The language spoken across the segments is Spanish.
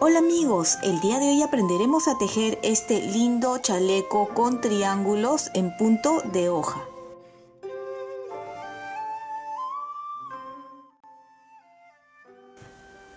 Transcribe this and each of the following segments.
Hola amigos, el día de hoy aprenderemos a tejer este lindo chaleco con triángulos en punto de hoja.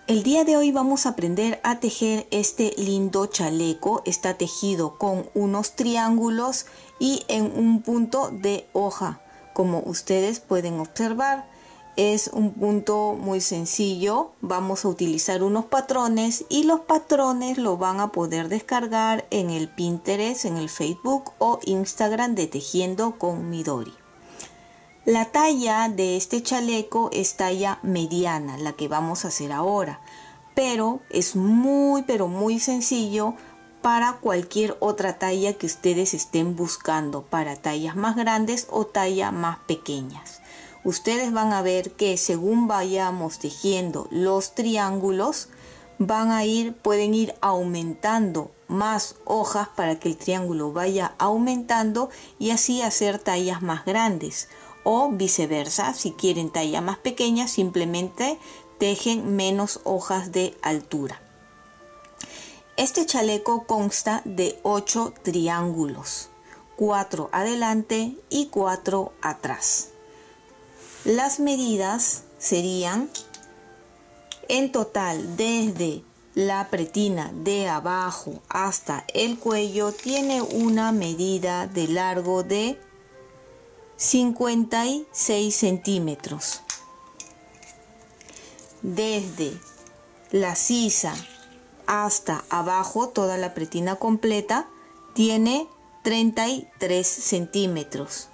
El día de hoy vamos a aprender a tejer este lindo chaleco. Está tejido con unos triángulos y en un punto de hoja. Como ustedes pueden observar, es un punto muy sencillo. Vamos a utilizar unos patrones y los patrones lo van a poder descargar en el Pinterest, en el Facebook o Instagram de Tejiendo con Midori. La talla de este chaleco es talla mediana, la que vamos a hacer ahora, pero es muy pero muy sencillo para cualquier otra talla que ustedes estén buscando, para tallas más grandes o tallas más pequeñas ustedes van a ver que según vayamos tejiendo los triángulos, van a ir, pueden ir aumentando más hojas para que el triángulo vaya aumentando y así hacer tallas más grandes. O viceversa, si quieren tallas más pequeñas, simplemente tejen menos hojas de altura. Este chaleco consta de 8 triángulos, 4 adelante y 4 atrás. Las medidas serían en total desde la pretina de abajo hasta el cuello tiene una medida de largo de 56 centímetros. Desde la sisa hasta abajo, toda la pretina completa, tiene 33 centímetros.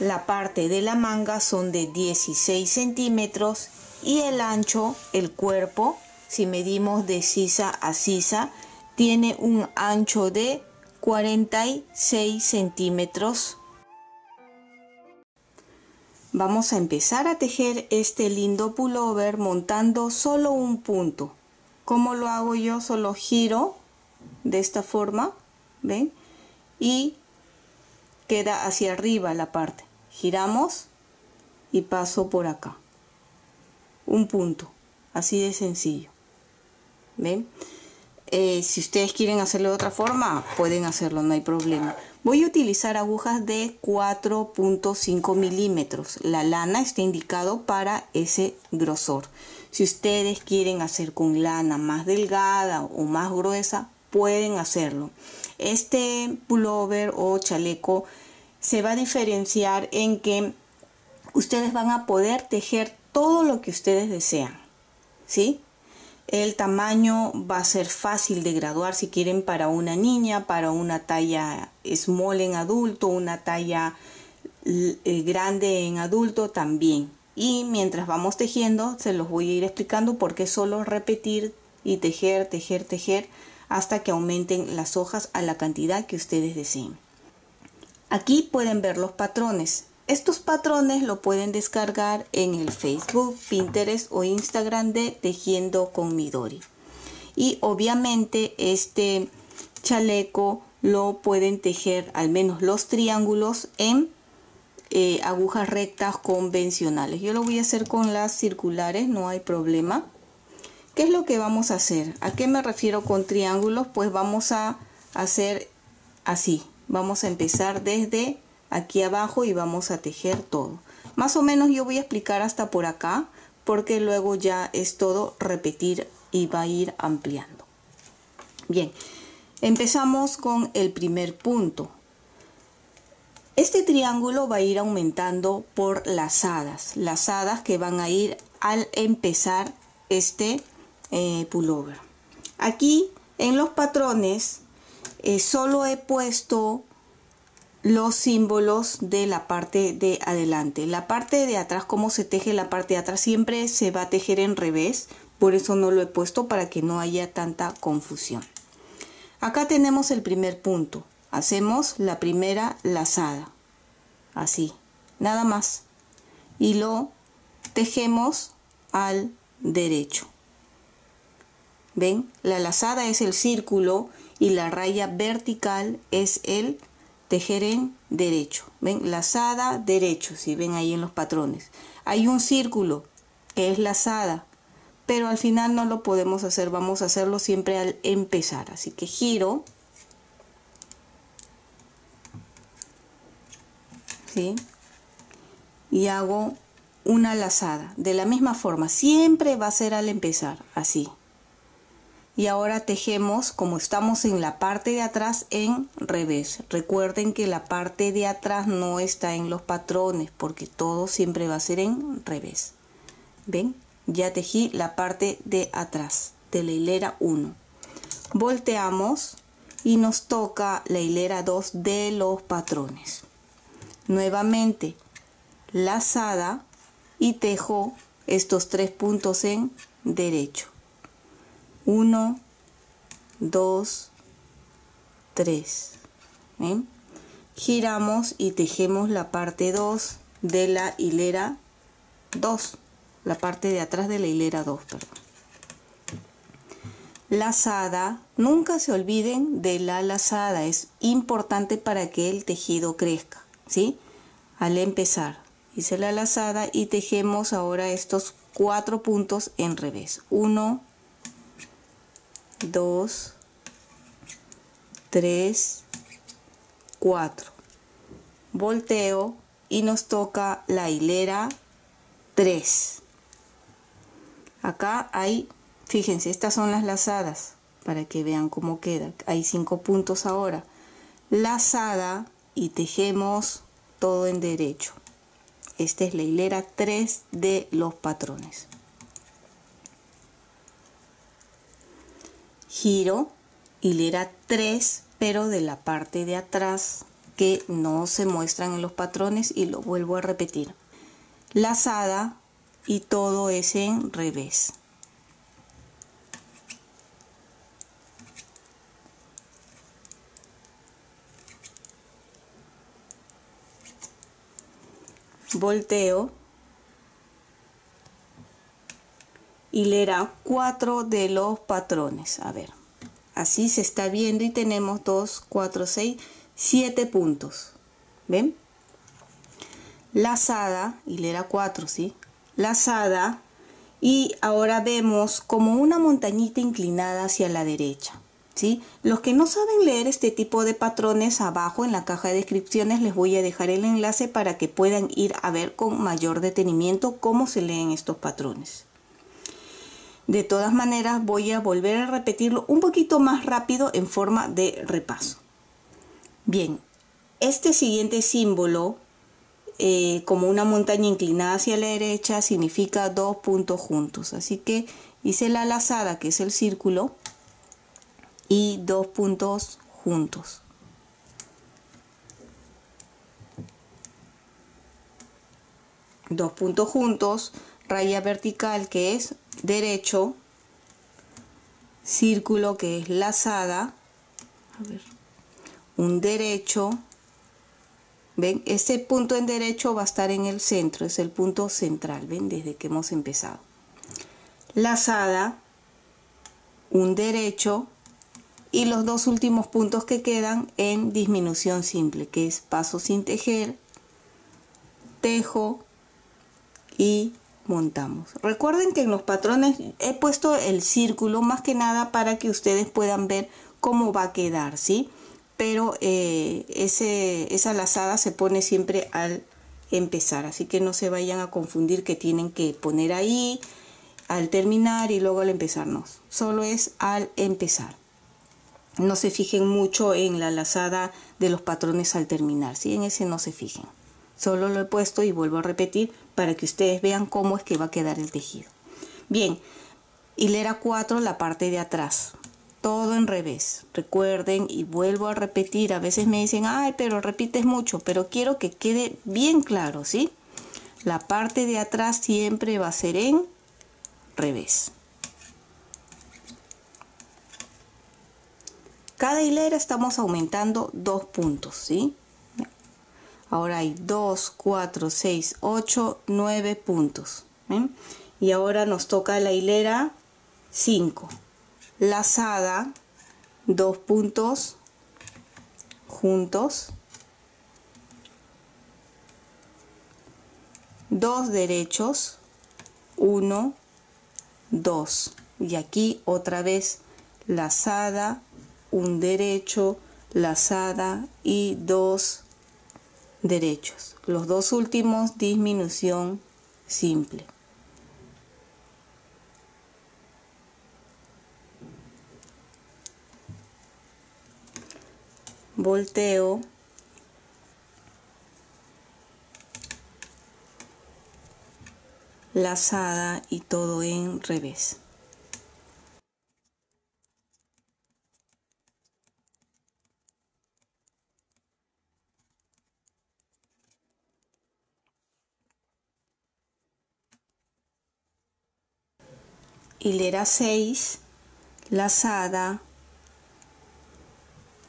La parte de la manga son de 16 centímetros y el ancho, el cuerpo, si medimos de sisa a sisa, tiene un ancho de 46 centímetros. Vamos a empezar a tejer este lindo pullover montando solo un punto. ¿Cómo lo hago yo? Solo giro de esta forma, ¿ven? Y queda hacia arriba la parte giramos y paso por acá. Un punto, así de sencillo. ¿Ven? Eh, si ustedes quieren hacerlo de otra forma, pueden hacerlo, no hay problema. Voy a utilizar agujas de 4.5 milímetros. La lana está indicado para ese grosor. Si ustedes quieren hacer con lana más delgada o más gruesa, pueden hacerlo. Este pullover o chaleco se va a diferenciar en que ustedes van a poder tejer todo lo que ustedes desean, ¿sí? El tamaño va a ser fácil de graduar si quieren para una niña, para una talla small en adulto, una talla eh, grande en adulto también. Y mientras vamos tejiendo, se los voy a ir explicando porque solo repetir y tejer, tejer, tejer hasta que aumenten las hojas a la cantidad que ustedes deseen. Aquí pueden ver los patrones. Estos patrones lo pueden descargar en el Facebook, Pinterest o Instagram de Tejiendo con Midori. Y obviamente este chaleco lo pueden tejer al menos los triángulos en eh, agujas rectas convencionales. Yo lo voy a hacer con las circulares, no hay problema. ¿Qué es lo que vamos a hacer? ¿A qué me refiero con triángulos? Pues vamos a hacer así, vamos a empezar desde aquí abajo y vamos a tejer todo. Más o menos yo voy a explicar hasta por acá porque luego ya es todo repetir y va a ir ampliando. Bien, empezamos con el primer punto. Este triángulo va a ir aumentando por lazadas, lazadas que van a ir al empezar este eh, pullover. Aquí en los patrones eh, solo he puesto los símbolos de la parte de adelante. La parte de atrás, cómo se teje la parte de atrás, siempre se va a tejer en revés. Por eso no lo he puesto para que no haya tanta confusión. Acá tenemos el primer punto. Hacemos la primera lazada. Así. Nada más. Y lo tejemos al derecho. ¿Ven? La lazada es el círculo y la raya vertical es el tejer en derecho. ¿Ven? Lazada, derecho, si ven ahí en los patrones. Hay un círculo que es lazada, pero al final no lo podemos hacer, vamos a hacerlo siempre al empezar. Así que giro. ¿Sí? Y hago una lazada. De la misma forma, siempre va a ser al empezar, así. Y ahora tejemos como estamos en la parte de atrás en revés. Recuerden que la parte de atrás no está en los patrones porque todo siempre va a ser en revés. ¿Ven? Ya tejí la parte de atrás de la hilera 1. Volteamos y nos toca la hilera 2 de los patrones. Nuevamente lazada y tejo estos tres puntos en derecho. 1, 2, 3. Giramos y tejemos la parte 2 de la hilera 2, la parte de atrás de la hilera 2, perdón. Lazada, nunca se olviden de la lazada, es importante para que el tejido crezca, ¿sí? Al empezar, hice la lazada y tejemos ahora estos cuatro puntos en revés 1 2 3 4 volteo y nos toca la hilera 3 acá hay fíjense estas son las lazadas para que vean cómo queda. Hay cinco puntos ahora. Lazada y tejemos todo en derecho. Esta es la hilera 3 de los patrones. Giro, hilera 3, pero de la parte de atrás que no se muestran en los patrones y lo vuelvo a repetir. Lazada y todo es en revés. volteo hilera 4 de los patrones. A ver así se está viendo y tenemos 2 4 6 7 puntos. Ven lazada hilera 4 sí lazada y ahora vemos como una montañita inclinada hacia la derecha los que no saben leer este tipo de patrones, abajo en la caja de descripciones les voy a dejar el enlace para que puedan ir a ver con mayor detenimiento cómo se leen estos patrones. De todas maneras voy a volver a repetirlo un poquito más rápido en forma de repaso. Bien, este siguiente símbolo, eh, como una montaña inclinada hacia la derecha, significa dos puntos juntos. Así que hice la lazada, que es el círculo, y dos puntos juntos. Dos puntos juntos, raya vertical que es derecho, círculo que es lazada, un derecho, ven, ese punto en derecho va a estar en el centro, es el punto central, ven, desde que hemos empezado. Lazada, un derecho, y los dos últimos puntos que quedan en disminución simple, que es paso sin tejer, tejo y montamos. Recuerden que en los patrones he puesto el círculo más que nada para que ustedes puedan ver cómo va a quedar, ¿sí? Pero eh, ese, esa lazada se pone siempre al empezar, así que no se vayan a confundir que tienen que poner ahí al terminar y luego al empezar, no, solo es al empezar no se fijen mucho en la lazada de los patrones al terminar, ¿sí? en ese no se fijen. Solo lo he puesto y vuelvo a repetir para que ustedes vean cómo es que va a quedar el tejido. Bien, hilera 4, la parte de atrás. Todo en revés. Recuerden y vuelvo a repetir. A veces me dicen, ay, pero repites mucho, pero quiero que quede bien claro, ¿sí? La parte de atrás siempre va a ser en revés. Cada hilera estamos aumentando dos puntos, ¿sí? Ahora hay 2, 4, 6, 8, 9 puntos. Y ahora nos toca la hilera 5. Lazada, dos puntos juntos. Dos derechos. 1, 2 y aquí otra vez lazada un derecho lazada y dos derechos. Los dos últimos disminución simple. Volteo. Lazada y todo en revés. Hilera 6 lazada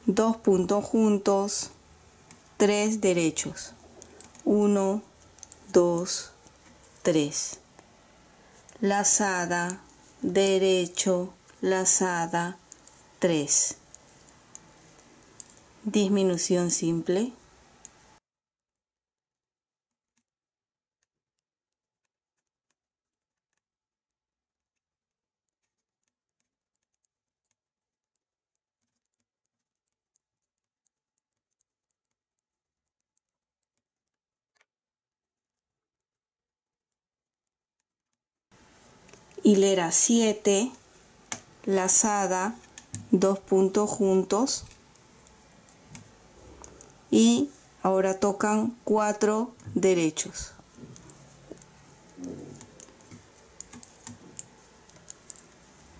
dos puntos juntos tres derechos. 1 2 3 lazada derecho lazada 3 disminución simple hilera 7 lazada dos puntos juntos. Y ahora tocan cuatro derechos.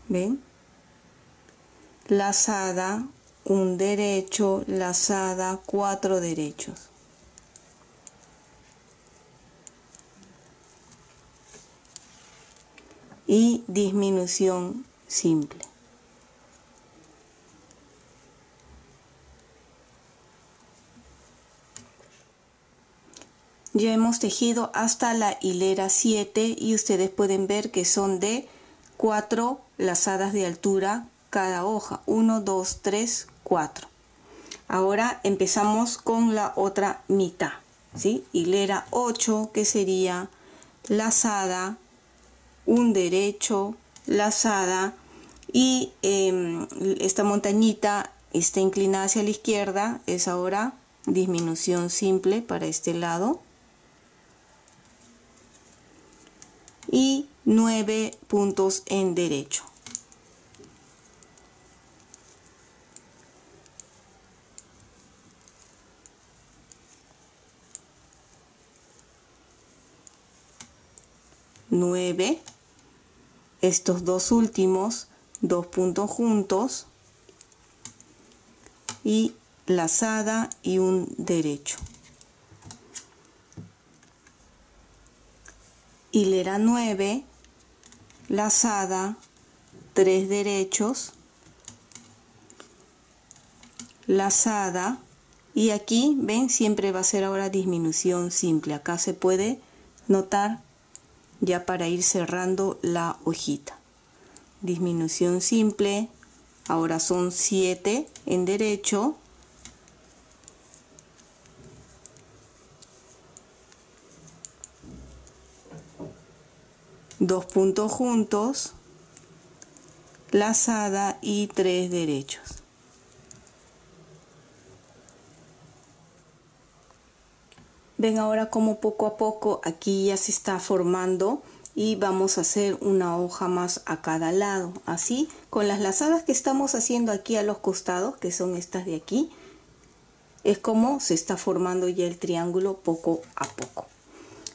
Ven lazada un derecho. Lazada cuatro derechos y disminución simple. Ya hemos tejido hasta la hilera 7 y ustedes pueden ver que son de 4 lazadas de altura cada hoja. 1, 2, 3, 4. Ahora empezamos con la otra mitad. ¿sí? Hilera 8 que sería lazada un derecho, lazada y em, esta montañita está inclinada hacia la izquierda, es ahora disminución simple para este lado. Y nueve puntos en derecho. Nueve. Estos dos últimos dos puntos juntos. Y lazada y un derecho. Hilera 9 lazada tres derechos. Lazada y aquí ven siempre va a ser ahora disminución simple. Acá se puede notar ya para ir cerrando la hojita. Disminución simple, ahora son 7 en derecho. Dos puntos juntos, lazada y tres derechos. Ven ahora como poco a poco aquí ya se está formando y vamos a hacer una hoja más a cada lado. Así, con las lazadas que estamos haciendo aquí a los costados, que son estas de aquí, es como se está formando ya el triángulo poco a poco.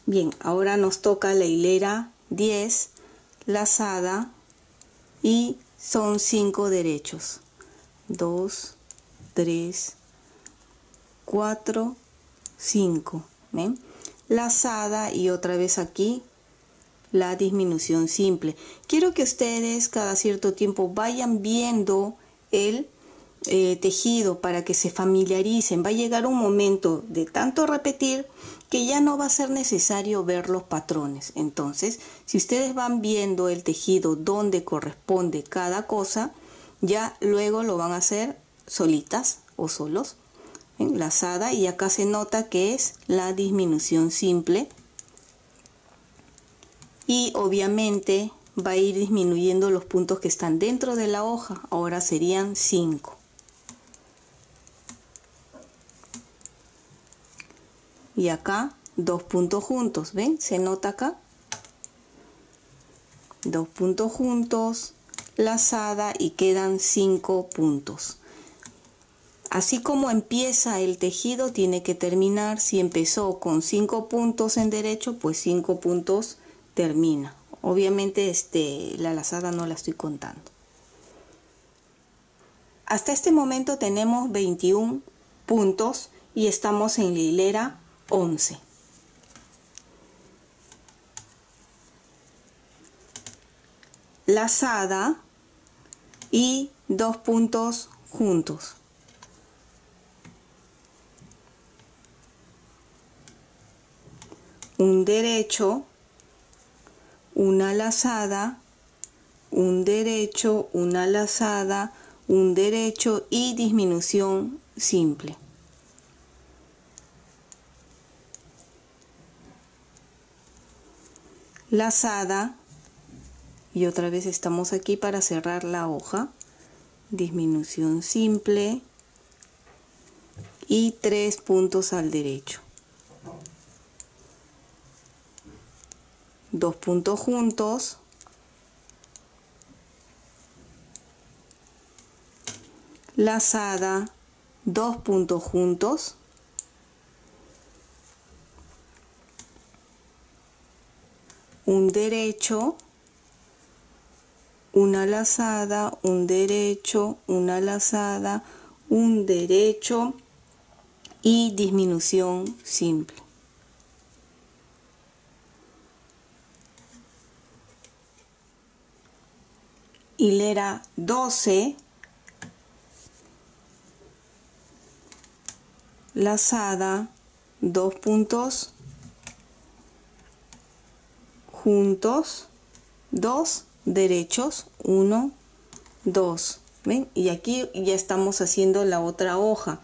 Bien, ahora nos toca la hilera 10, lazada y son 5 derechos. 2, 3, 4, 5. ¿Ven? lazada y otra vez aquí la disminución simple. Quiero que ustedes cada cierto tiempo vayan viendo el eh, tejido para que se familiaricen. Va a llegar un momento de tanto repetir que ya no va a ser necesario ver los patrones. Entonces, si ustedes van viendo el tejido donde corresponde cada cosa, ya luego lo van a hacer solitas o solos enlazada y acá se nota que es la disminución simple y obviamente va a ir disminuyendo los puntos que están dentro de la hoja. Ahora serían 5. Y acá dos puntos juntos, ¿ven? Se nota acá. Dos puntos juntos, lazada y quedan 5 puntos. Así como empieza el tejido, tiene que terminar. Si empezó con 5 puntos en derecho, pues 5 puntos termina. Obviamente este, la lazada no la estoy contando. Hasta este momento tenemos 21 puntos y estamos en la hilera 11. Lazada y dos puntos juntos. Un derecho una lazada, un derecho, una lazada, un derecho y disminución simple. Lazada y otra vez estamos aquí para cerrar la hoja. Disminución simple y tres puntos al derecho. Dos puntos juntos, lazada, dos puntos juntos, un derecho, una lazada, un derecho, una lazada, un derecho y disminución simple. Hilera 12, lazada, dos puntos juntos, dos derechos, uno, dos. ¿Ven? Y aquí ya estamos haciendo la otra hoja.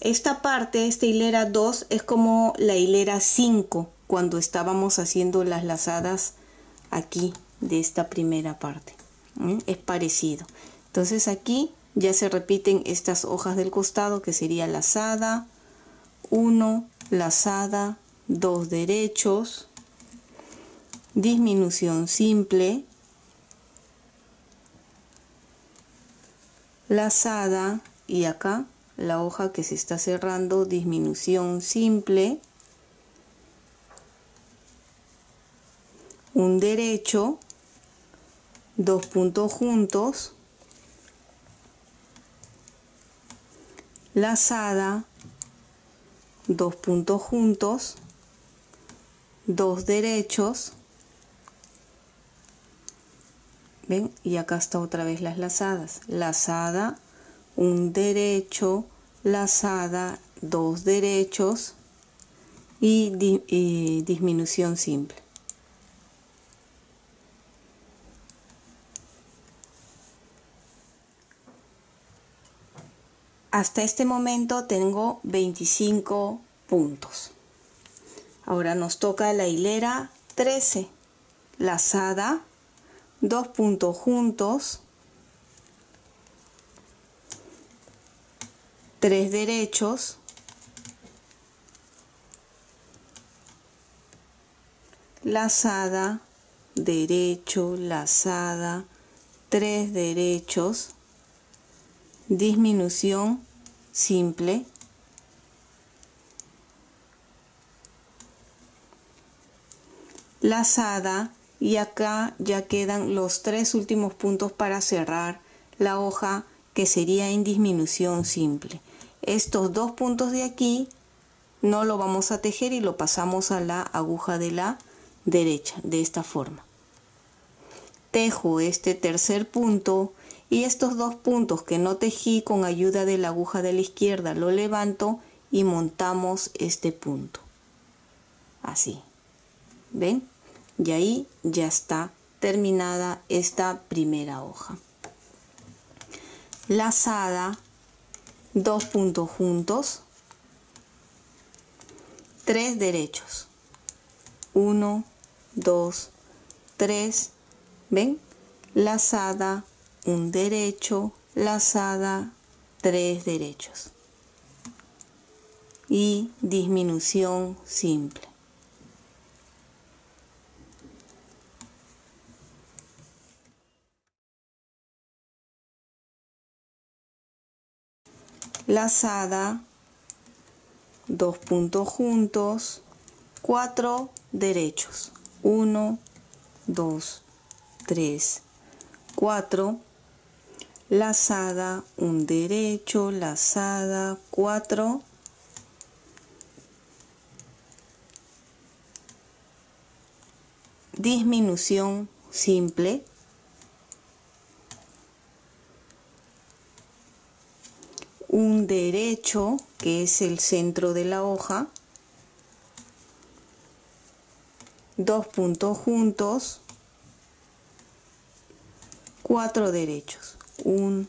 Esta parte, esta hilera 2, es como la hilera 5 cuando estábamos haciendo las lazadas aquí de esta primera parte es parecido. Entonces aquí ya se repiten estas hojas del costado que sería lazada, 1, lazada, 2 derechos, disminución simple, lazada y acá la hoja que se está cerrando, disminución simple, un derecho, dos puntos juntos, lazada, dos puntos juntos, dos derechos, ¿ven? Y acá está otra vez las lazadas, lazada, un derecho, lazada, dos derechos. Y, y disminución simple. Hasta este momento tengo 25 puntos. Ahora nos toca la hilera 13. Lazada, dos puntos juntos, tres derechos, lazada, derecho, lazada, tres derechos, disminución simple. Lazada y acá ya quedan los tres últimos puntos para cerrar la hoja que sería en disminución simple. Estos dos puntos de aquí no lo vamos a tejer y lo pasamos a la aguja de la derecha de esta forma. Tejo este tercer punto y estos dos puntos que no tejí con ayuda de la aguja de la izquierda lo levanto y montamos este punto. Así. Ven y ahí ya está terminada esta primera hoja. Lazada dos puntos juntos. Tres derechos. Uno dos tres. Ven lazada un derecho lazada tres derechos. Y disminución simple. Lazada, dos puntos juntos, cuatro derechos, uno, dos, tres, cuatro, lazada, un derecho, lazada, cuatro, disminución simple, un derecho, que es el centro de la hoja, dos puntos juntos, cuatro derechos, un,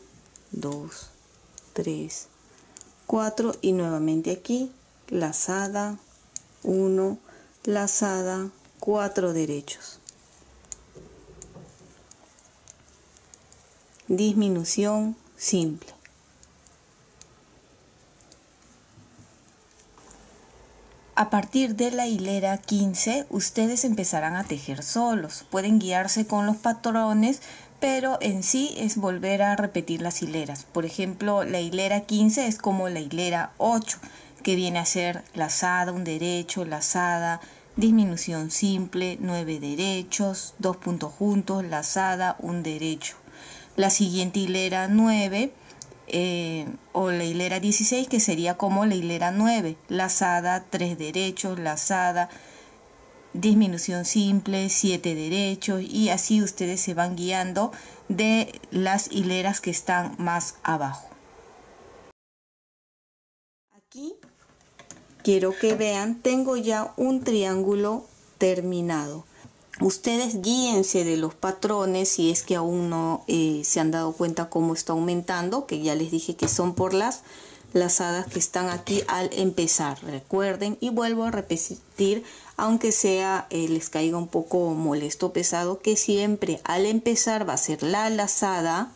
dos, tres, cuatro y nuevamente aquí, lazada, uno, lazada, cuatro derechos. Disminución simple. A partir de la hilera 15, ustedes empezarán a tejer solos. Pueden guiarse con los patrones, pero en sí es volver a repetir las hileras. Por ejemplo, la hilera 15 es como la hilera 8, que viene a ser lazada, un derecho, lazada, disminución simple, 9 derechos, dos puntos juntos, lazada, un derecho. La siguiente hilera 9 eh, o la hilera 16 que sería como la hilera 9, lazada, 3 derechos, lazada, disminución simple, 7 derechos y así ustedes se van guiando de las hileras que están más abajo. Aquí quiero que vean, tengo ya un triángulo terminado. Ustedes guíense de los patrones si es que aún no eh, se han dado cuenta cómo está aumentando, que ya les dije que son por las lazadas que están aquí al empezar. Recuerden y vuelvo a repetir, aunque sea eh, les caiga un poco molesto pesado, que siempre al empezar va a ser la lazada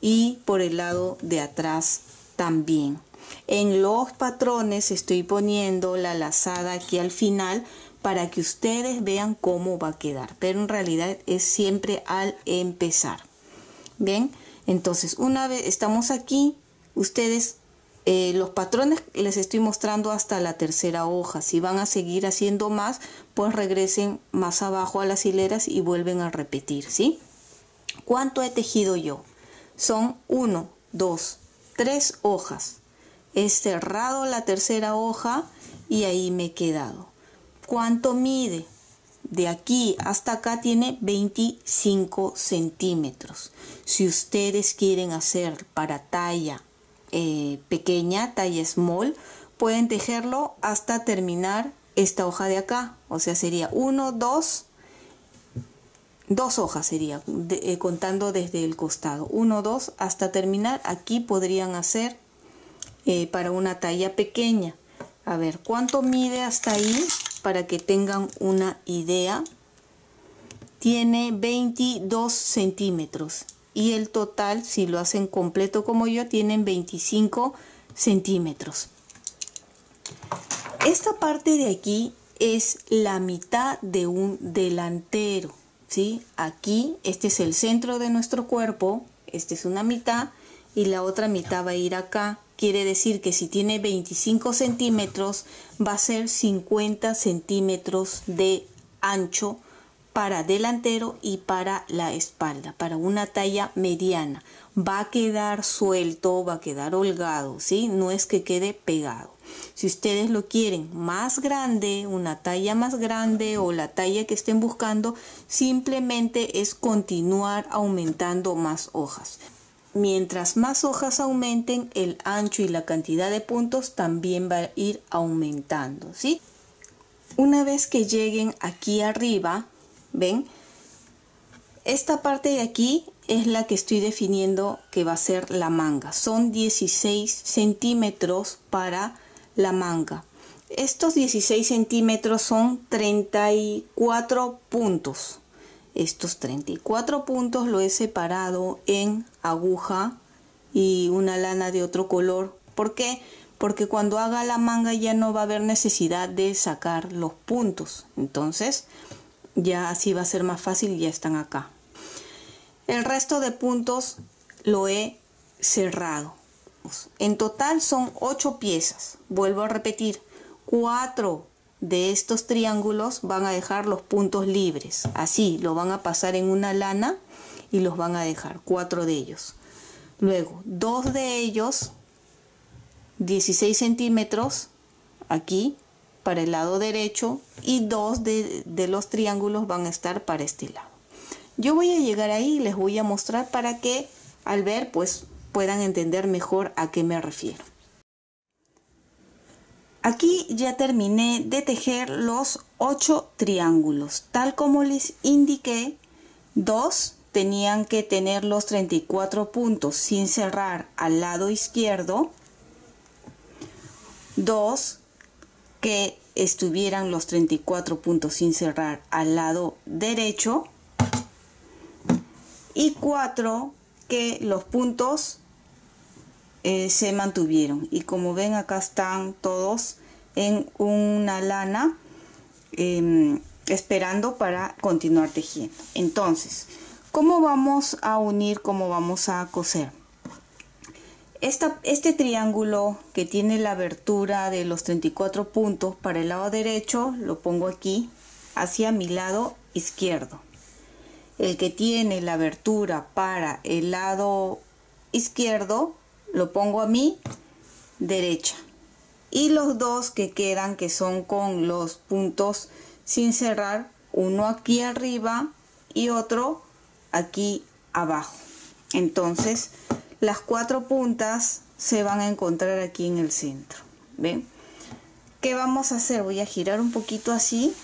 y por el lado de atrás también. En los patrones estoy poniendo la lazada aquí al final para que ustedes vean cómo va a quedar. Pero en realidad es siempre al empezar. Bien, entonces una vez estamos aquí, ustedes eh, los patrones les estoy mostrando hasta la tercera hoja. Si van a seguir haciendo más, pues regresen más abajo a las hileras y vuelven a repetir, ¿sí? ¿Cuánto he tejido yo? Son 1, 2, 3 hojas. He cerrado la tercera hoja y ahí me he quedado. ¿Cuánto mide? De aquí hasta acá tiene 25 centímetros. Si ustedes quieren hacer para talla eh, pequeña, talla small, pueden tejerlo hasta terminar esta hoja de acá. O sea, sería 1, 2, dos hojas sería, eh, contando desde el costado. 1, 2 hasta terminar. Aquí podrían hacer eh, para una talla pequeña. A ver, ¿cuánto mide hasta ahí? Para que tengan una idea. Tiene 22 centímetros. Y el total, si lo hacen completo como yo, tienen 25 centímetros. Esta parte de aquí es la mitad de un delantero. ¿sí? Aquí, este es el centro de nuestro cuerpo. Esta es una mitad y la otra mitad va a ir acá quiere decir que si tiene 25 centímetros va a ser 50 centímetros de ancho para delantero y para la espalda, para una talla mediana. Va a quedar suelto, va a quedar holgado, ¿sí? No es que quede pegado. Si ustedes lo quieren más grande, una talla más grande o la talla que estén buscando, simplemente es continuar aumentando más hojas. Mientras más hojas aumenten, el ancho y la cantidad de puntos también va a ir aumentando, ¿sí? Una vez que lleguen aquí arriba, ¿ven? Esta parte de aquí es la que estoy definiendo que va a ser la manga. Son 16 centímetros para la manga. Estos 16 centímetros son 34 puntos. estos 34 puntos lo he separado en aguja y una lana de otro color. ¿Por qué? Porque cuando haga la manga ya no va a haber necesidad de sacar los puntos. Entonces ya así va a ser más fácil, ya están acá. El resto de puntos lo he cerrado. En total son 8 piezas. Vuelvo a repetir, 4 de estos triángulos van a dejar los puntos libres. Así, lo van a pasar en una lana y los van a dejar, 4 de ellos. Luego, dos de ellos, 16 centímetros, aquí, para el lado derecho, y dos de, los triángulos van a estar para este lado. Yo voy a llegar ahí y les voy a mostrar para que al ver pues puedan entender mejor a qué me refiero. Aquí ya terminé de tejer los 8 triángulos. Tal como les indiqué, dos tenían que tener los 34 puntos sin cerrar al lado izquierdo. Dos que estuvieran los 34 puntos sin cerrar al lado derecho. Y cuatro que los puntos eh, se mantuvieron y como ven acá están todos en una lana em, esperando para continuar tejiendo entonces ¿cómo vamos a unir? ¿cómo vamos a coser? Este triángulo que tiene la abertura de los 34 puntos para el lado derecho lo pongo aquí hacia mi lado izquierdo. El que tiene la abertura para el lado izquierdo lo pongo a mi derecha. Y los dos que quedan que son con los puntos sin cerrar uno aquí arriba y otro aquí abajo. Entonces las cuatro puntas se van a encontrar aquí en el centro ven qué vamos a hacer voy a girar un poquito así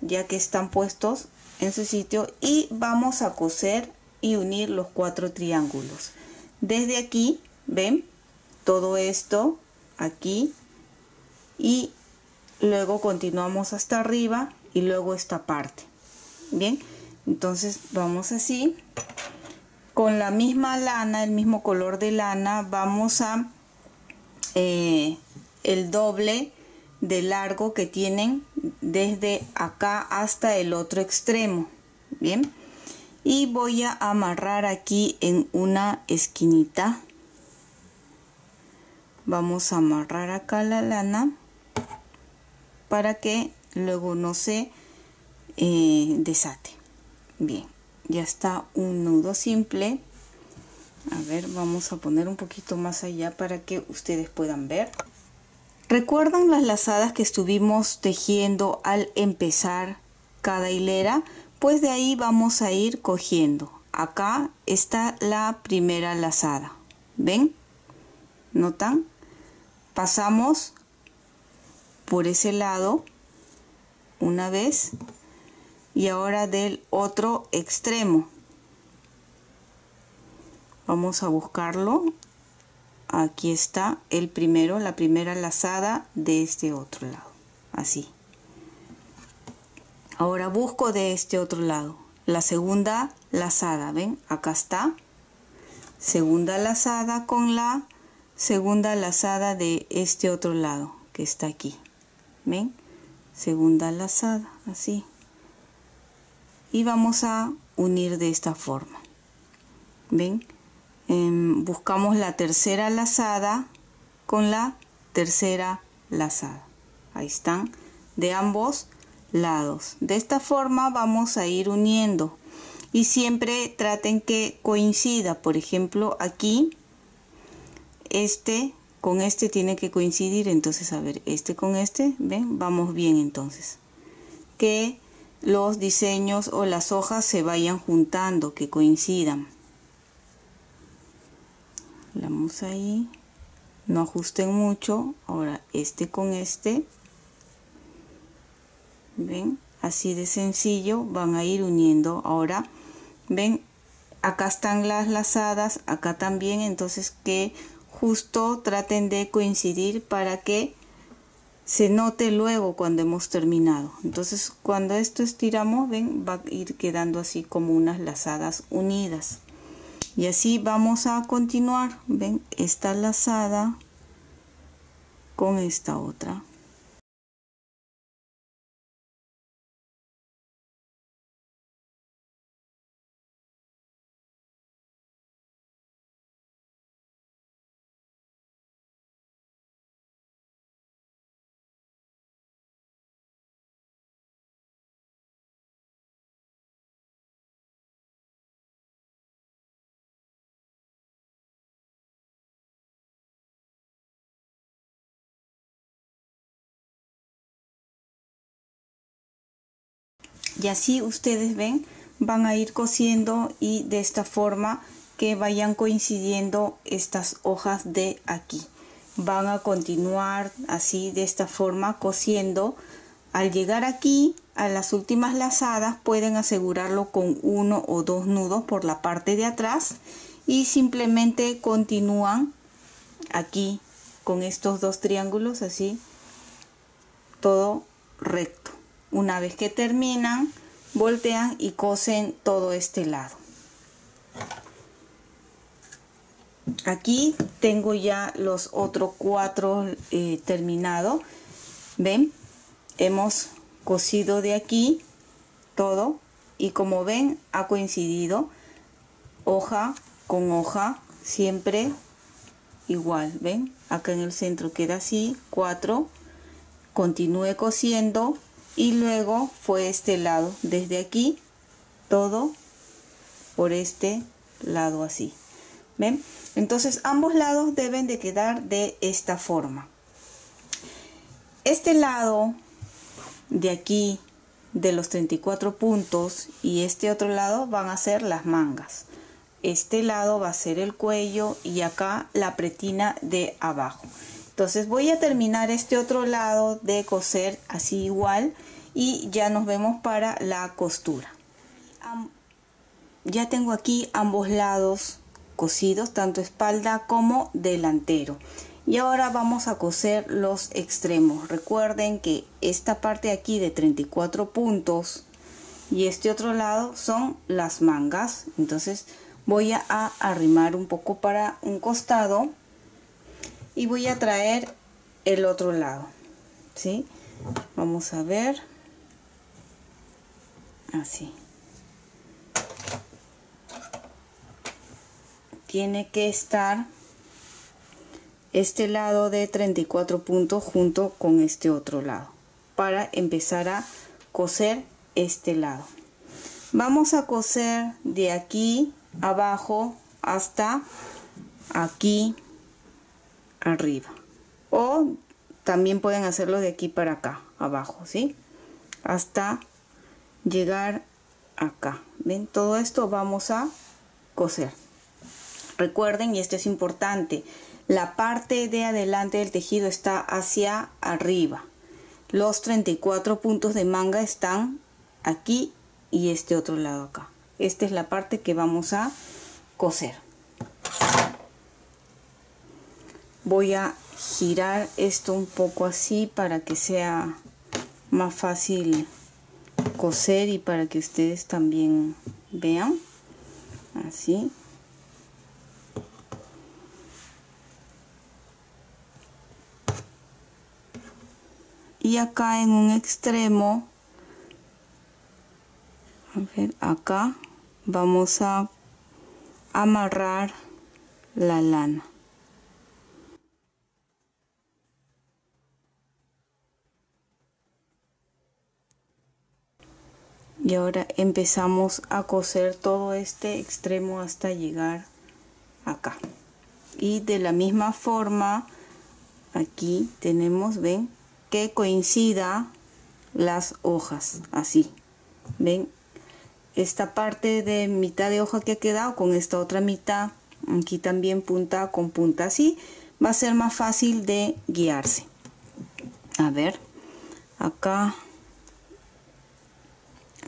ya que están puestos en su sitio y vamos a coser y unir los cuatro triángulos. Desde aquí ven todo esto aquí y luego continuamos hasta arriba y luego esta parte bien entonces vamos así con la misma lana el mismo color de lana vamos a eh, el doble de largo que tienen desde acá hasta el otro extremo bien y voy a amarrar aquí en una esquinita. Vamos a amarrar acá la lana para que luego no se eh, desate. Bien ya está un nudo simple. A ver vamos a poner un poquito más allá para que ustedes puedan ver. Recuerdan las lazadas que estuvimos tejiendo al empezar cada hilera pues de ahí vamos a ir cogiendo. Acá está la primera lazada. Ven notan pasamos por ese lado una vez y ahora del otro extremo. Vamos a buscarlo. Aquí está el primero la primera lazada de este otro lado. Así. Ahora busco de este otro lado. La segunda lazada ven acá está. Segunda lazada con la segunda lazada de este otro lado que está aquí. Ven segunda lazada así y vamos a unir de esta forma. Ven em, buscamos la tercera lazada con la tercera lazada. Ahí están de ambos lados. De esta forma vamos a ir uniendo. Y siempre traten que coincida. Por ejemplo aquí este con este tiene que coincidir, entonces a ver, este con este, ven, vamos bien entonces. Que los diseños o las hojas se vayan juntando, que coincidan. Vamos ahí, no ajusten mucho, ahora este con este, ven, así de sencillo van a ir uniendo. Ahora, ven, acá están las lazadas, acá también, entonces que justo traten de coincidir para que se note luego cuando hemos terminado. Entonces cuando esto estiramos, ven, va a ir quedando así como unas lazadas unidas. Y así vamos a continuar, ven, esta lazada con esta otra. Y así ustedes ven van a ir cosiendo y de esta forma que vayan coincidiendo estas hojas de aquí. Van a continuar así de esta forma cosiendo. Al llegar aquí a las últimas lazadas pueden asegurarlo con uno o dos nudos por la parte de atrás y simplemente continúan aquí con estos dos triángulos así todo recto una vez que terminan, voltean y cosen todo este lado. Aquí tengo ya los otros cuatro eh, terminados. ¿Ven? Hemos cosido de aquí todo y como ven ha coincidido hoja con hoja siempre igual ven acá en el centro queda así cuatro continúe cosiendo y luego fue este lado desde aquí todo por este lado así ven entonces ambos lados deben de quedar de esta forma. Este lado de aquí de los 34 puntos y este otro lado van a ser las mangas. Este lado va a ser el cuello y acá la pretina de abajo entonces voy a terminar este otro lado de coser así igual y ya nos vemos para la costura. Ya tengo aquí ambos lados cosidos tanto espalda como delantero. Y ahora vamos a coser los extremos. Recuerden que esta parte aquí de 34 puntos y este otro lado son las mangas. Entonces voy a arrimar un poco para un costado y voy a traer el otro lado ¿sí? vamos a ver. Así. Tiene que estar este lado de 34 puntos junto con este otro lado para empezar a coser este lado. Vamos a coser de aquí abajo hasta aquí arriba. O también pueden hacerlo de aquí para acá abajo ¿sí? hasta llegar acá. Ven todo esto vamos a coser. Recuerden y esto es importante la parte de adelante del tejido está hacia arriba. Los 34 puntos de manga están aquí y este otro lado acá. Esta es la parte que vamos a coser voy a girar esto un poco así para que sea más fácil coser y para que ustedes también vean. Así. Y acá en un extremo acá vamos a amarrar la lana y ahora empezamos a coser todo este extremo hasta llegar acá. Y de la misma forma aquí tenemos ven que coincida las hojas así. Ven esta parte de mitad de hoja que ha quedado con esta otra mitad aquí también punta con punta así va a ser más fácil de guiarse. A ver acá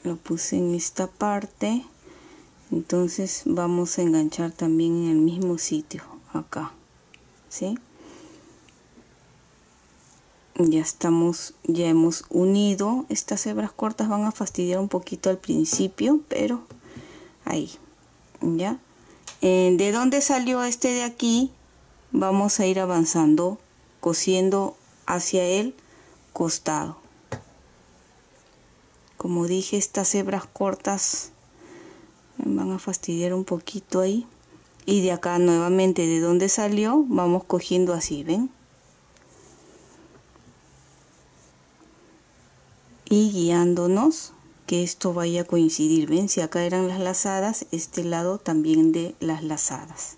lo puse en esta parte. Entonces vamos a enganchar también en el mismo sitio acá ¿sí? ya estamos ya hemos unido. Estas hebras cortas van a fastidiar un poquito al principio pero ahí ya eh, de dónde salió este de aquí vamos a ir avanzando cosiendo hacia el costado como dije estas hebras cortas van a fastidiar un poquito ahí. Y de acá nuevamente de donde salió vamos cogiendo así ven y guiándonos que esto vaya a coincidir ven si acá eran las lazadas este lado también de las lazadas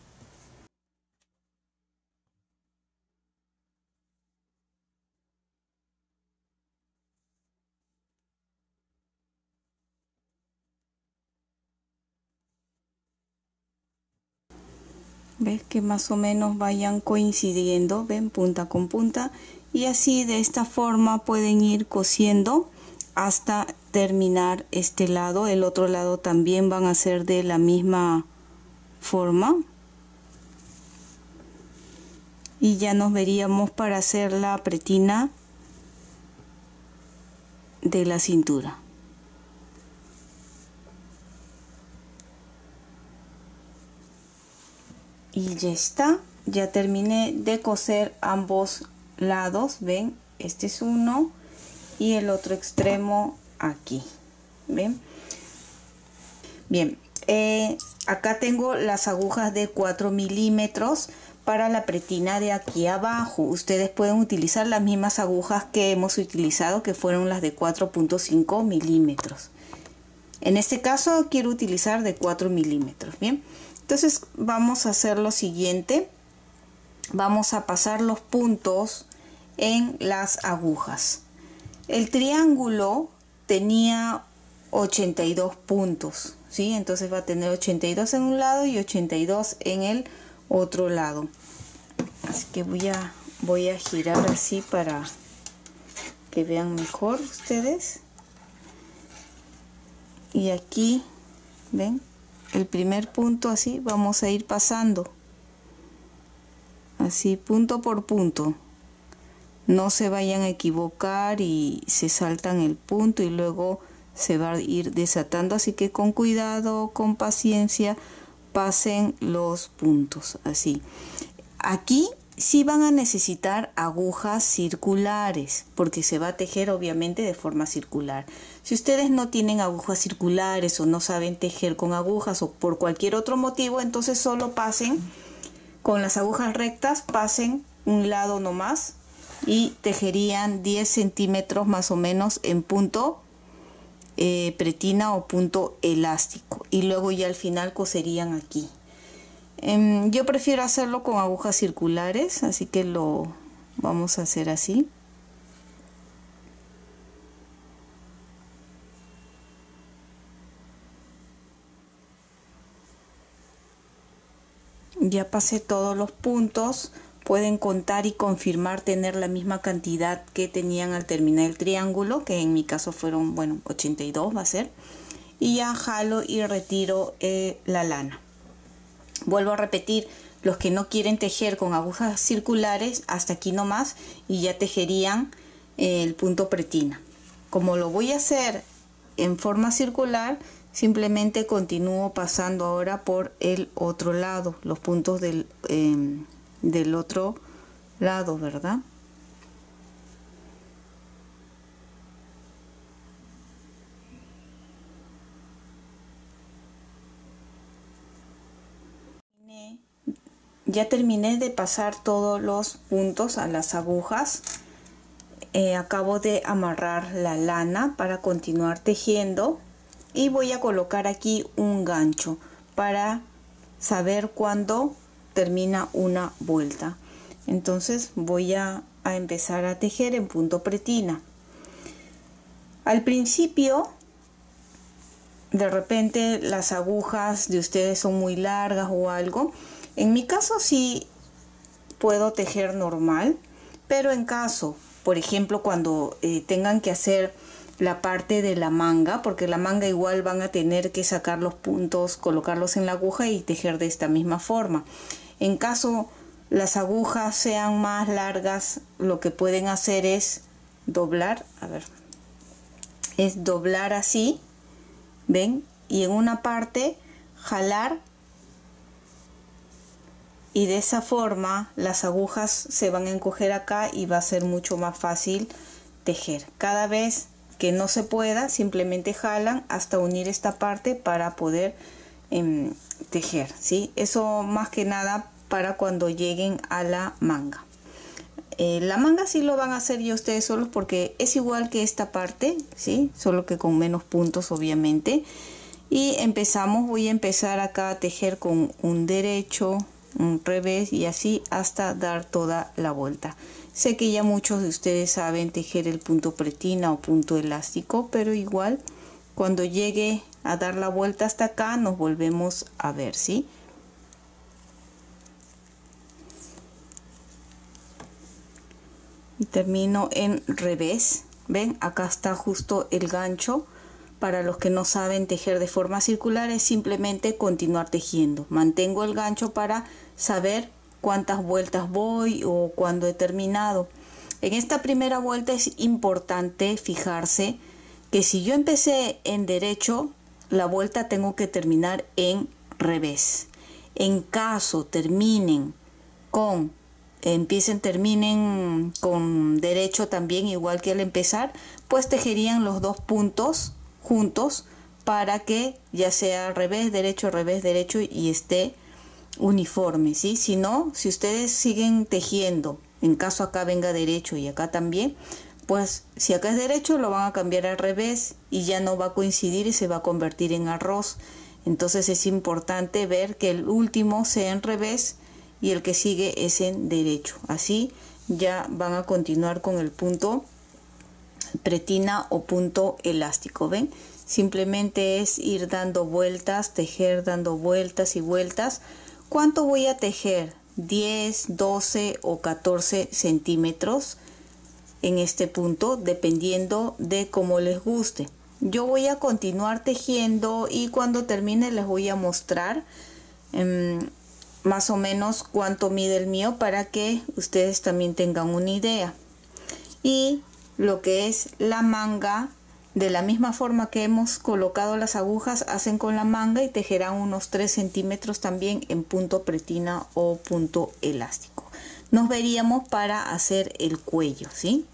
ves que más o menos vayan coincidiendo ven punta con punta. Y así de esta forma pueden ir cosiendo hasta terminar este lado. El otro lado también van a ser de la misma forma. Y ya nos veríamos para hacer la pretina de la cintura y ya está. Ya terminé de coser ambos lados ven este es uno y el otro extremo aquí ven. Bien eh, acá tengo las agujas de 4 milímetros para la pretina de aquí abajo. Ustedes pueden utilizar las mismas agujas que hemos utilizado que fueron las de 4.5 milímetros. En este caso quiero utilizar de 4 milímetros bien entonces vamos a hacer lo siguiente. Vamos a pasar los puntos en las agujas. El triángulo tenía 82 puntos, ¿sí? Entonces va a tener 82 en un lado y 82 en el otro lado. Así que voy a, voy a girar así para que vean mejor ustedes. Y aquí, ¿ven? El primer punto así vamos a ir pasando. Así punto por punto. No se vayan a equivocar y se saltan el punto y luego se va a ir desatando. Así que con cuidado con paciencia pasen los puntos. Así. Aquí sí van a necesitar agujas circulares porque se va a tejer obviamente de forma circular. Si ustedes no tienen agujas circulares o no saben tejer con agujas o por cualquier otro motivo, entonces solo pasen con las agujas rectas, pasen un lado nomás y tejerían 10 centímetros más o menos en punto eh, pretina o punto elástico y luego ya al final coserían aquí. Em, yo prefiero hacerlo con agujas circulares, así que lo vamos a hacer así. Ya pasé todos los puntos. Pueden contar y confirmar tener la misma cantidad que tenían al terminar el triángulo, que en mi caso fueron, bueno, 82 va a ser. Y ya jalo y retiro eh, la lana. Vuelvo a repetir, los que no quieren tejer con agujas circulares, hasta aquí nomás y ya tejerían el punto pretina. Como lo voy a hacer en forma circular, simplemente continúo pasando ahora por el otro lado, los puntos del, em, del otro lado, ¿verdad? Ya terminé de pasar todos los puntos a las agujas. Eh, acabo de amarrar la lana para continuar tejiendo y voy a colocar aquí un gancho para saber cuándo termina una vuelta. Entonces voy a, a empezar a tejer en punto pretina. Al principio de repente las agujas de ustedes son muy largas o algo en mi caso sí puedo tejer normal, pero en caso, por ejemplo, cuando eh, tengan que hacer la parte de la manga, porque la manga igual van a tener que sacar los puntos, colocarlos en la aguja y tejer de esta misma forma. En caso las agujas sean más largas, lo que pueden hacer es doblar, a ver, es doblar así, ven, y en una parte jalar y de esa forma las agujas se van a encoger acá y va a ser mucho más fácil tejer. Cada vez que no se pueda, simplemente jalan hasta unir esta parte para poder em, tejer, ¿sí? Eso más que nada para cuando lleguen a la manga. Eh, la manga sí lo van a hacer ya ustedes solos porque es igual que esta parte, ¿sí? Solo que con menos puntos obviamente. Y empezamos, voy a empezar acá a tejer con un derecho, un revés y así hasta dar toda la vuelta. Sé que ya muchos de ustedes saben tejer el punto pretina o punto elástico, pero igual cuando llegue a dar la vuelta hasta acá nos volvemos a ver, ¿sí? Y termino en revés. ¿Ven? Acá está justo el gancho. Para los que no saben tejer de forma circular es simplemente continuar tejiendo. Mantengo el gancho para saber cuántas vueltas voy o cuándo he terminado. En esta primera vuelta es importante fijarse que si yo empecé en derecho, la vuelta tengo que terminar en revés. En caso terminen con, empiecen, terminen con derecho también, igual que al empezar, pues tejerían los dos puntos juntos para que ya sea revés, derecho, revés, derecho y esté uniforme, ¿sí? Si no, si ustedes siguen tejiendo, en caso acá venga derecho y acá también, pues si acá es derecho lo van a cambiar al revés y ya no va a coincidir y se va a convertir en arroz. Entonces es importante ver que el último sea en revés y el que sigue es en derecho. Así ya van a continuar con el punto pretina o punto elástico, ¿ven? Simplemente es ir dando vueltas, tejer dando vueltas y vueltas ¿Cuánto voy a tejer? 10, 12 o 14 centímetros en este punto dependiendo de cómo les guste. Yo voy a continuar tejiendo y cuando termine les voy a mostrar em, más o menos cuánto mide el mío para que ustedes también tengan una idea. Y lo que es la manga de la misma forma que hemos colocado las agujas, hacen con la manga y tejerán unos 3 centímetros también en punto pretina o punto elástico. Nos veríamos para hacer el cuello, ¿sí?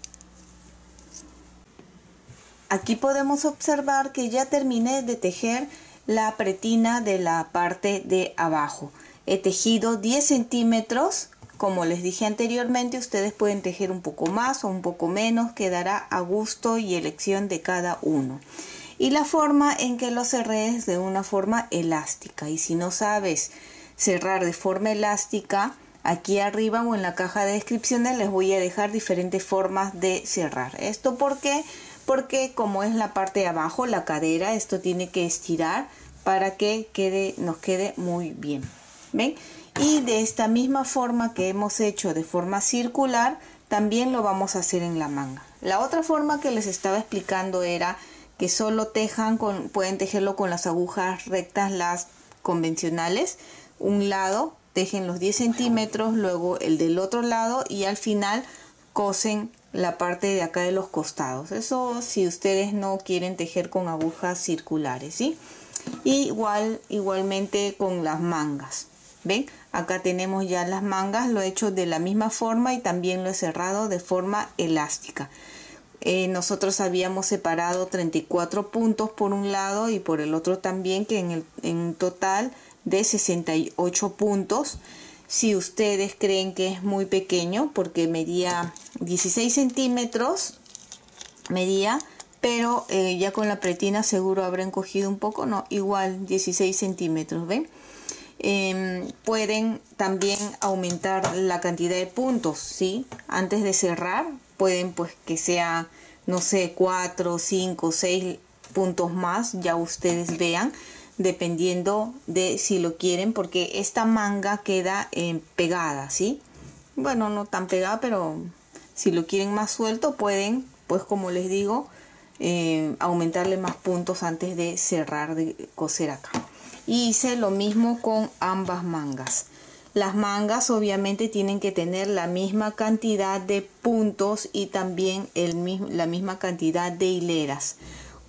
Aquí podemos observar que ya terminé de tejer la pretina de la parte de abajo. He tejido 10 centímetros como les dije anteriormente, ustedes pueden tejer un poco más o un poco menos, quedará a gusto y elección de cada uno. Y la forma en que lo cerré es de una forma elástica. Y si no sabes cerrar de forma elástica, aquí arriba o en la caja de descripciones les voy a dejar diferentes formas de cerrar. ¿Esto por qué? Porque como es la parte de abajo, la cadera, esto tiene que estirar para que quede, nos quede muy bien. ¿Ven? Y de esta misma forma que hemos hecho de forma circular también lo vamos a hacer en la manga. La otra forma que les estaba explicando era que solo tejan con pueden tejerlo con las agujas rectas las convencionales. Un lado tejen los 10 centímetros luego el del otro lado y al final cosen la parte de acá de los costados. Eso si ustedes no quieren tejer con agujas circulares ¿sí? igual igualmente con las mangas ven Acá tenemos ya las mangas, lo he hecho de la misma forma y también lo he cerrado de forma elástica. Eh, nosotros habíamos separado 34 puntos por un lado y por el otro también, que en, el, en total de 68 puntos. Si ustedes creen que es muy pequeño, porque medía 16 centímetros, medía, pero eh, ya con la pretina seguro habrán cogido un poco, no, igual 16 centímetros, ¿ven? Em, pueden también aumentar la cantidad de puntos, ¿sí? Antes de cerrar, pueden pues que sea, no sé, 4, 5, 6 puntos más, ya ustedes vean, dependiendo de si lo quieren, porque esta manga queda eh, pegada, ¿sí? Bueno, no tan pegada, pero si lo quieren más suelto, pueden, pues como les digo, eh, aumentarle más puntos antes de cerrar, de coser acá hice lo mismo con ambas mangas las mangas obviamente tienen que tener la misma cantidad de puntos y también el, la misma cantidad de hileras.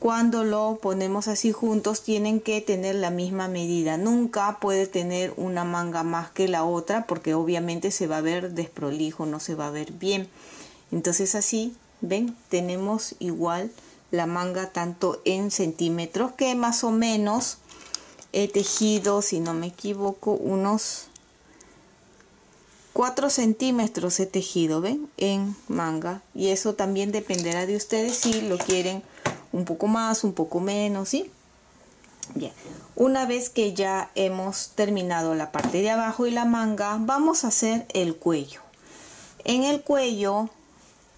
Cuando lo ponemos así juntos tienen que tener la misma medida. Nunca puede tener una manga más que la otra porque obviamente se va a ver desprolijo, no se va a ver bien. Entonces así, ven, tenemos igual la manga tanto en centímetros que más o menos he tejido, si no me equivoco, unos 4 centímetros he tejido, ¿ven? En manga. Y eso también dependerá de ustedes si lo quieren un poco más, un poco menos, ¿sí? Bien, una vez que ya hemos terminado la parte de abajo y la manga, vamos a hacer el cuello. En el cuello,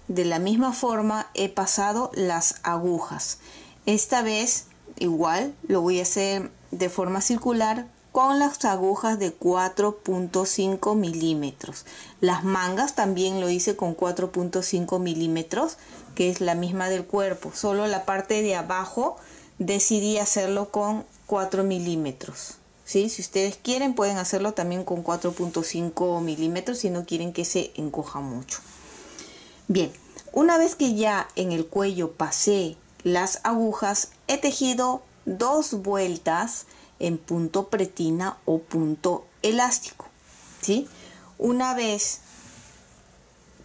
de la misma forma, he pasado las agujas. Esta vez, igual, lo voy a hacer de forma circular con las agujas de 4.5 milímetros. Las mangas también lo hice con 4.5 milímetros, que es la misma del cuerpo. Solo la parte de abajo decidí hacerlo con 4 milímetros. ¿sí? Si ustedes quieren pueden hacerlo también con 4.5 milímetros si no quieren que se encoja mucho. Bien, una vez que ya en el cuello pasé las agujas, he tejido dos vueltas en punto pretina o punto elástico. ¿sí? Una vez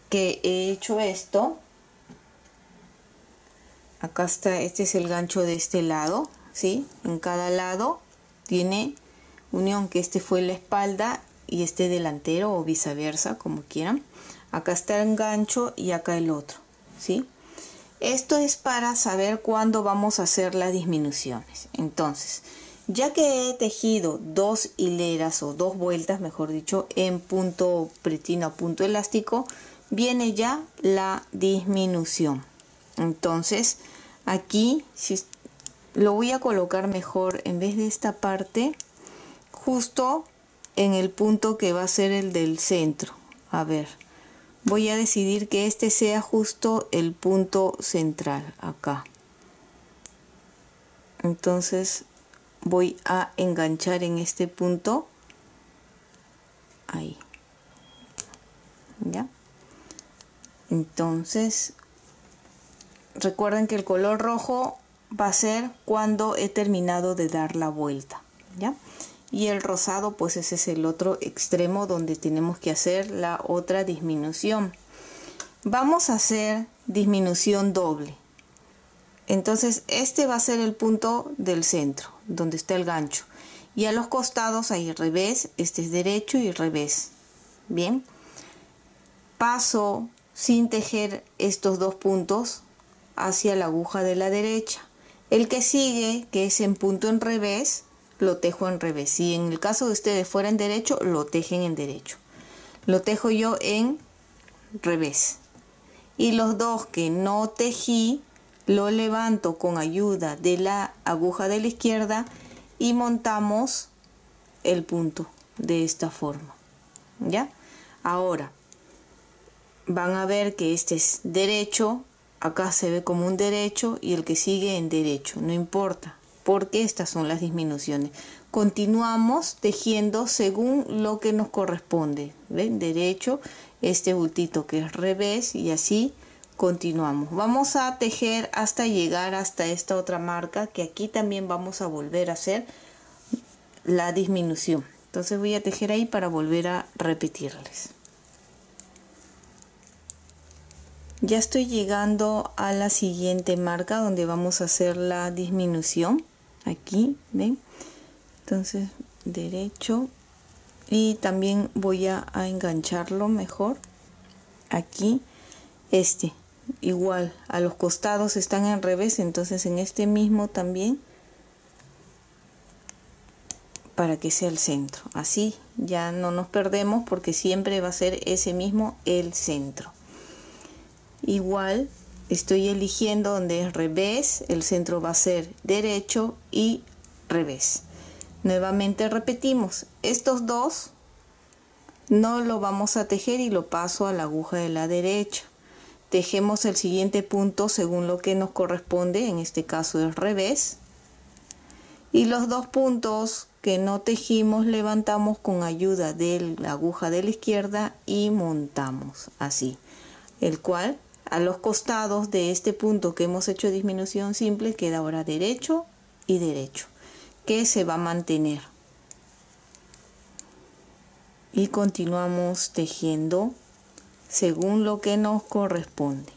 que he hecho esto, acá está, este es el gancho de este lado, ¿sí? En cada lado tiene unión, que este fue la espalda y este delantero o viceversa, como quieran. Acá está el gancho y acá el otro, ¿sí? Esto es para saber cuándo vamos a hacer las disminuciones. Entonces, ya que he tejido dos hileras o dos vueltas, mejor dicho, en punto pretina o punto elástico, viene ya la disminución. Entonces, aquí lo voy a colocar mejor en vez de esta parte, justo en el punto que va a ser el del centro. A ver, voy a decidir que este sea justo el punto central acá. Entonces voy a enganchar en este punto ahí. Ya entonces recuerden que el color rojo va a ser cuando he terminado de dar la vuelta ya y el rosado pues ese es el otro extremo donde tenemos que hacer la otra disminución. Vamos a hacer disminución doble. Entonces este va a ser el punto del centro donde está el gancho. Y a los costados hay revés este es derecho y revés. Bien. Paso sin tejer estos dos puntos hacia la aguja de la derecha. El que sigue que es en punto en revés lo tejo en revés. Si en el caso de ustedes fuera en derecho, lo tejen en derecho. Lo tejo yo en revés. Y los dos que no tejí, lo levanto con ayuda de la aguja de la izquierda y montamos el punto de esta forma. ¿Ya? Ahora, van a ver que este es derecho, acá se ve como un derecho y el que sigue en derecho, no importa porque estas son las disminuciones. Continuamos tejiendo según lo que nos corresponde. ¿Ven? Derecho, este bultito que es revés y así continuamos. Vamos a tejer hasta llegar hasta esta otra marca que aquí también vamos a volver a hacer la disminución. Entonces voy a tejer ahí para volver a repetirles. Ya estoy llegando a la siguiente marca donde vamos a hacer la disminución aquí ven entonces derecho. Y también voy a, engancharlo mejor aquí. Este igual a los costados están en revés entonces en este mismo también para que sea el centro. Así ya no nos perdemos porque siempre va a ser ese mismo el centro. Igual estoy eligiendo donde es revés, el centro va a ser derecho y revés. Nuevamente repetimos, estos dos no lo vamos a tejer y lo paso a la aguja de la derecha. Tejemos el siguiente punto según lo que nos corresponde, en este caso es revés. Y los dos puntos que no tejimos levantamos con ayuda de la aguja de la izquierda y montamos así el cual a los costados de este punto que hemos hecho disminución simple queda ahora derecho y derecho que se va a mantener. Y continuamos tejiendo según lo que nos corresponde.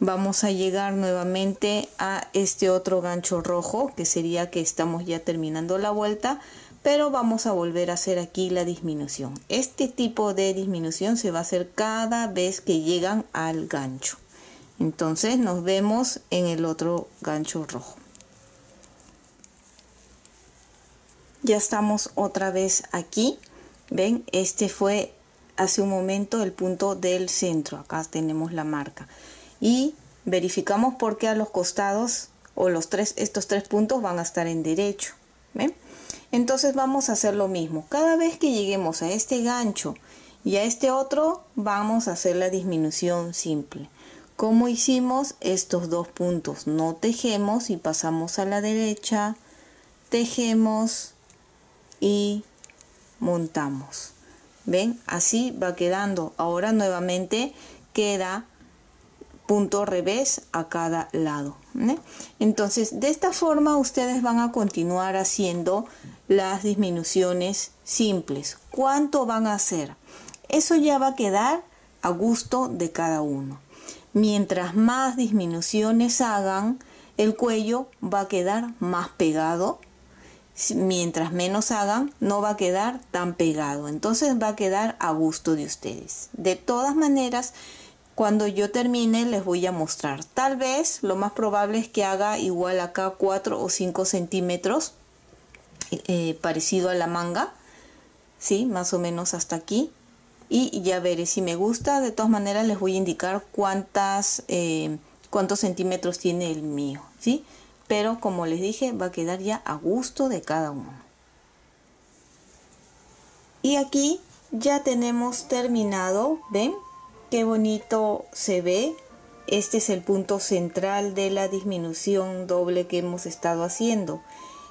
Vamos a llegar nuevamente a este otro gancho rojo que sería que estamos ya terminando la vuelta pero vamos a volver a hacer aquí la disminución. Este tipo de disminución se va a hacer cada vez que llegan al gancho. Entonces nos vemos en el otro gancho rojo. Ya estamos otra vez aquí. Ven este fue hace un momento el punto del centro. Acá tenemos la marca. Y verificamos por qué a los costados o los tres, estos tres puntos van a estar en derecho. Entonces vamos a hacer lo mismo. Cada vez que lleguemos a este gancho y a este otro, vamos a hacer la disminución simple. Como hicimos estos dos puntos, no tejemos y pasamos a la derecha, tejemos y montamos. ¿Ven? Así va quedando. Ahora nuevamente queda punto revés a cada lado. Entonces, de esta forma ustedes van a continuar haciendo las disminuciones simples. ¿Cuánto van a hacer? Eso ya va a quedar a gusto de cada uno. Mientras más disminuciones hagan, el cuello va a quedar más pegado. Mientras menos hagan, no va a quedar tan pegado. Entonces va a quedar a gusto de ustedes. De todas maneras, cuando yo termine les voy a mostrar. Tal vez lo más probable es que haga igual acá 4 o 5 centímetros, eh, parecido a la manga, ¿sí? Más o menos hasta aquí. Y ya veré si me gusta. De todas maneras les voy a indicar cuántas, eh, cuántos centímetros tiene el mío, ¿sí? Pero como les dije, va a quedar ya a gusto de cada uno. Y aquí ya tenemos terminado, ¿ven? Qué bonito se ve. Este es el punto central de la disminución doble que hemos estado haciendo.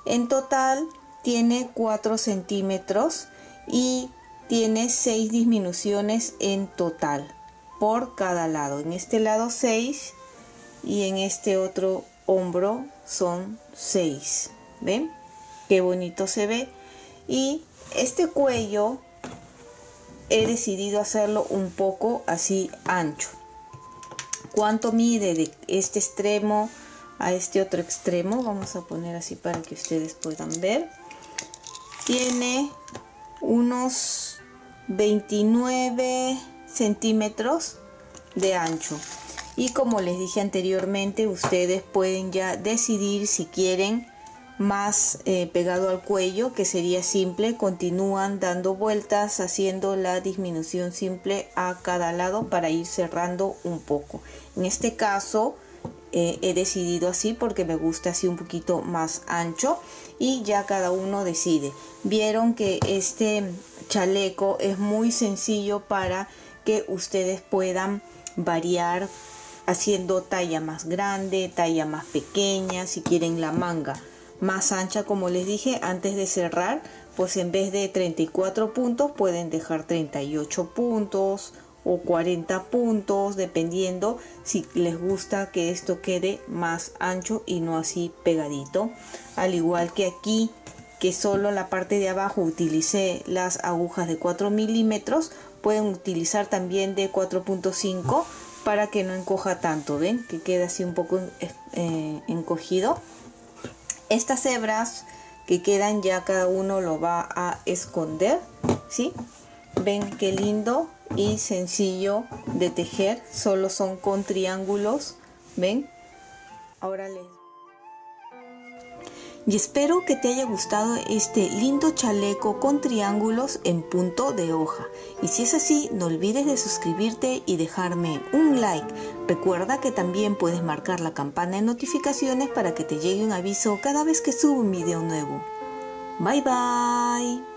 En total tiene 4 centímetros y tiene 6 disminuciones en total por cada lado. En este lado 6 y en este otro hombro son 6. ¿Ven? Qué bonito se ve. Y este cuello he decidido hacerlo un poco así ancho. ¿Cuánto mide de este extremo a este otro extremo? Vamos a poner así para que ustedes puedan ver. Tiene unos 29 centímetros de ancho. Y como les dije anteriormente, ustedes pueden ya decidir si quieren más eh, pegado al cuello que sería simple continúan dando vueltas haciendo la disminución simple a cada lado para ir cerrando un poco en este caso eh, he decidido así porque me gusta así un poquito más ancho y ya cada uno decide. Vieron que este chaleco es muy sencillo para que ustedes puedan variar haciendo talla más grande talla más pequeña si quieren la manga más ancha como les dije antes de cerrar pues en vez de 34 puntos pueden dejar 38 puntos o 40 puntos dependiendo si les gusta que esto quede más ancho y no así pegadito. Al igual que aquí que solo la parte de abajo utilicé las agujas de 4 milímetros pueden utilizar también de 4.5 para que no encoja tanto ven que queda así un poco eh, encogido. Estas hebras que quedan ya cada uno lo va a esconder, ¿sí? Ven qué lindo y sencillo de tejer, solo son con triángulos, ¿ven? Ahora les y espero que te haya gustado este lindo chaleco con triángulos en punto de hoja. Y si es así, no olvides de suscribirte y dejarme un like. Recuerda que también puedes marcar la campana de notificaciones para que te llegue un aviso cada vez que subo un video nuevo. Bye bye.